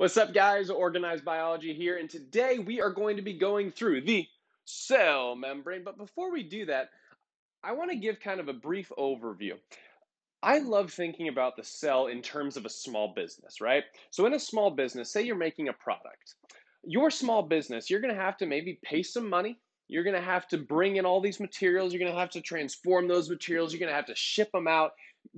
What's up, guys? Organized Biology here, and today we are going to be going through the cell membrane. But before we do that, I want to give kind of a brief overview. I love thinking about the cell in terms of a small business, right? So, in a small business, say you're making a product, your small business, you're going to have to maybe pay some money. You're going to have to bring in all these materials. You're going to have to transform those materials. You're going to have to ship them out,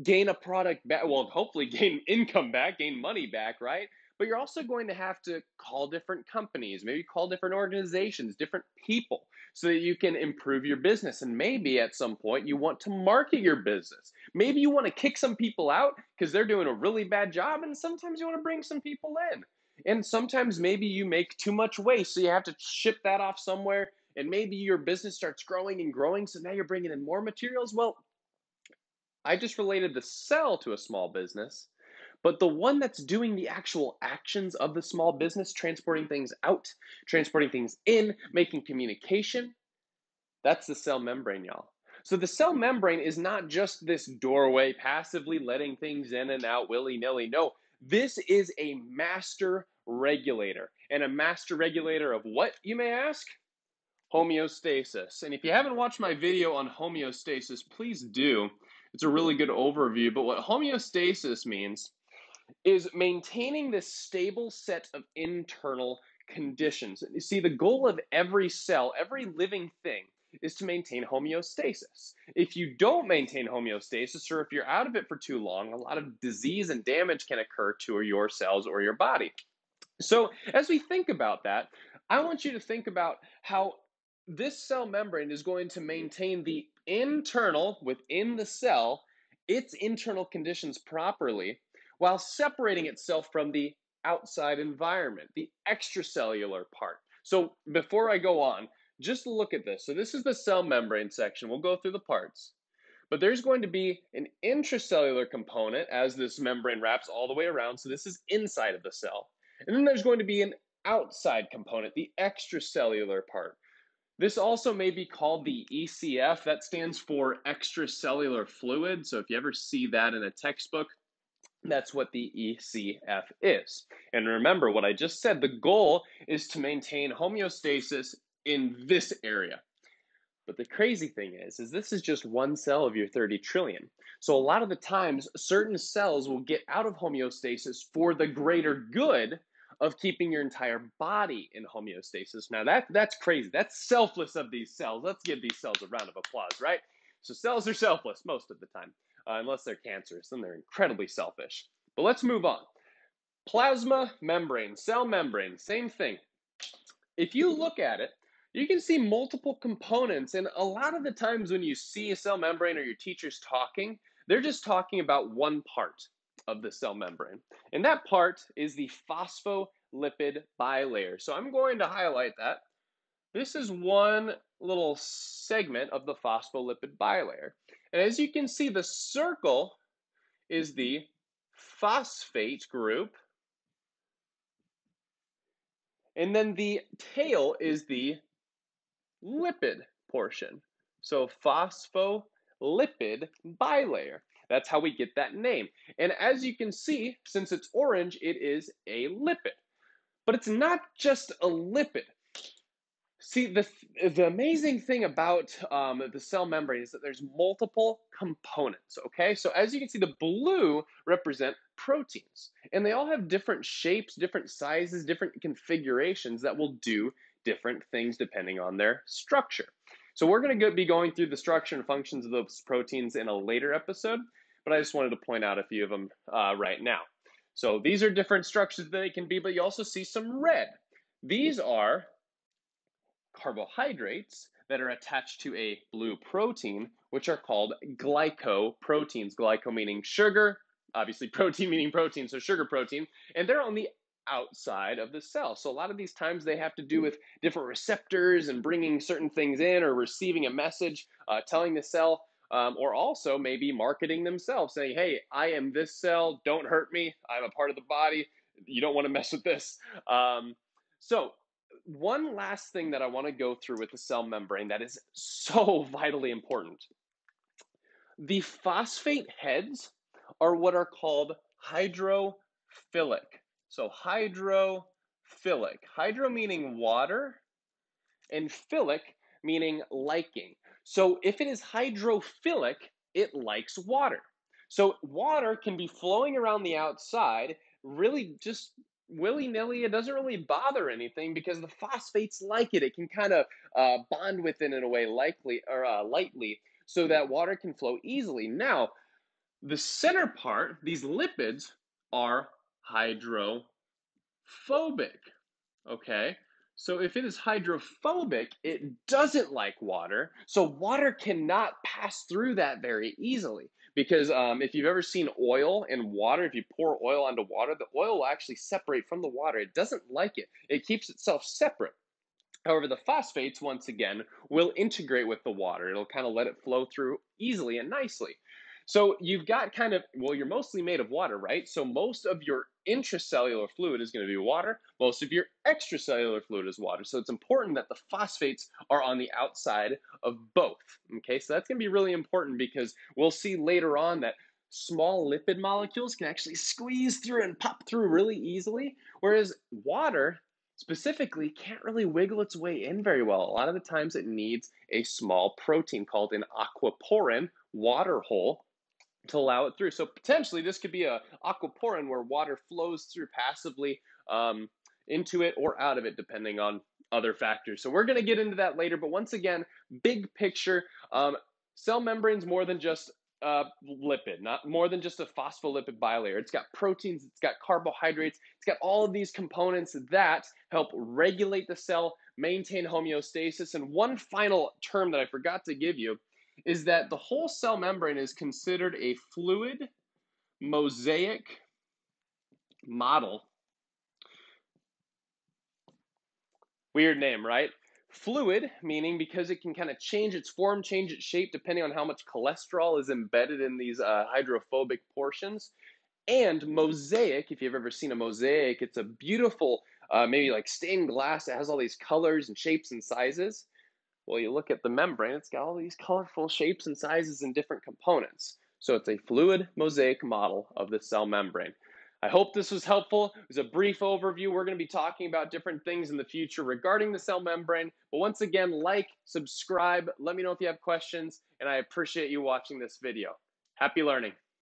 gain a product back. Well, hopefully, gain income back, gain money back, right? But you're also going to have to call different companies, maybe call different organizations, different people, so that you can improve your business. And maybe at some point you want to market your business. Maybe you want to kick some people out because they're doing a really bad job. And sometimes you want to bring some people in. And sometimes maybe you make too much waste, so you have to ship that off somewhere. And maybe your business starts growing and growing, so now you're bringing in more materials. Well, I just related the cell to a small business but the one that's doing the actual actions of the small business, transporting things out, transporting things in, making communication, that's the cell membrane, y'all. So the cell membrane is not just this doorway passively letting things in and out willy nilly. No, this is a master regulator. And a master regulator of what, you may ask? Homeostasis. And if you haven't watched my video on homeostasis, please do. It's a really good overview. But what homeostasis means is maintaining this stable set of internal conditions. You see, the goal of every cell, every living thing, is to maintain homeostasis. If you don't maintain homeostasis, or if you're out of it for too long, a lot of disease and damage can occur to your cells or your body. So, as we think about that, I want you to think about how this cell membrane is going to maintain the internal, within the cell, its internal conditions properly while separating itself from the outside environment, the extracellular part. So before I go on, just look at this. So this is the cell membrane section. We'll go through the parts. But there's going to be an intracellular component as this membrane wraps all the way around. So this is inside of the cell. And then there's going to be an outside component, the extracellular part. This also may be called the ECF. That stands for extracellular fluid. So if you ever see that in a textbook, that's what the ECF is. And remember what I just said the goal is to maintain homeostasis in this area. But the crazy thing is, is this is just one cell of your 30 trillion. So a lot of the times, certain cells will get out of homeostasis for the greater good of keeping your entire body in homeostasis. Now that that's crazy. That's selfless of these cells. Let's give these cells a round of applause, right? So cells are selfless most of the time uh, unless they're cancerous, then they're incredibly selfish. But let's move on. Plasma membrane, cell membrane, same thing. If you look at it, you can see multiple components, and a lot of the times when you see a cell membrane or your teacher's talking, they're just talking about one part of the cell membrane. And that part is the phospholipid bilayer. So I'm going to highlight that. This is one little segment of the phospholipid bilayer. And as you can see, the circle is the phosphate group. And then the tail is the lipid portion. So phospholipid bilayer. That's how we get that name. And as you can see, since it's orange, it is a lipid. But it's not just a lipid. See, the, the amazing thing about um, the cell membrane is that there's multiple components, okay? So as you can see, the blue represent proteins, and they all have different shapes, different sizes, different configurations that will do different things depending on their structure. So we're going to be going through the structure and functions of those proteins in a later episode, but I just wanted to point out a few of them uh, right now. So these are different structures that they can be, but you also see some red. These are carbohydrates that are attached to a blue protein, which are called glycoproteins. Glyco meaning sugar, obviously protein meaning protein, so sugar protein, and they're on the outside of the cell. So a lot of these times they have to do with different receptors and bringing certain things in or receiving a message, uh, telling the cell, um, or also maybe marketing themselves, saying, hey, I am this cell, don't hurt me, I'm a part of the body, you don't want to mess with this. Um, so one last thing that I want to go through with the cell membrane that is so vitally important. The phosphate heads are what are called hydrophilic. So hydrophilic. Hydro meaning water, and philic meaning liking. So if it is hydrophilic, it likes water. So water can be flowing around the outside, really just willy nilly. It doesn't really bother anything because the phosphates like it. It can kind of uh, bond with it in a way, likely or uh, lightly, so that water can flow easily. Now, the center part, these lipids, are hydrophobic. Okay, so if it is hydrophobic, it doesn't like water. So water cannot pass through that very easily. Because um, if you've ever seen oil and water, if you pour oil onto water, the oil will actually separate from the water. It doesn't like it, it keeps itself separate. However, the phosphates, once again, will integrate with the water. It'll kind of let it flow through easily and nicely. So you've got kind of, well, you're mostly made of water, right? So most of your intracellular fluid is going to be water. Most of your extracellular fluid is water. So it's important that the phosphates are on the outside of both. Okay, so that's going to be really important because we'll see later on that small lipid molecules can actually squeeze through and pop through really easily, whereas water specifically can't really wiggle its way in very well. A lot of the times it needs a small protein called an aquaporin water hole to allow it through. So potentially this could be a aquaporin where water flows through passively um, into it or out of it, depending on other factors. So we're going to get into that later. But once again, big picture, um, cell membranes more than just uh, lipid, not more than just a phospholipid bilayer. It's got proteins, it's got carbohydrates, it's got all of these components that help regulate the cell, maintain homeostasis. And one final term that I forgot to give you is that the whole cell membrane is considered a fluid mosaic model. Weird name, right? Fluid, meaning because it can kind of change its form, change its shape, depending on how much cholesterol is embedded in these uh, hydrophobic portions. And mosaic, if you've ever seen a mosaic, it's a beautiful, uh, maybe like stained glass that has all these colors and shapes and sizes. Well, you look at the membrane, it's got all these colorful shapes and sizes and different components. So it's a fluid mosaic model of the cell membrane. I hope this was helpful. It was a brief overview. We're going to be talking about different things in the future regarding the cell membrane. But once again, like, subscribe, let me know if you have questions, and I appreciate you watching this video. Happy learning.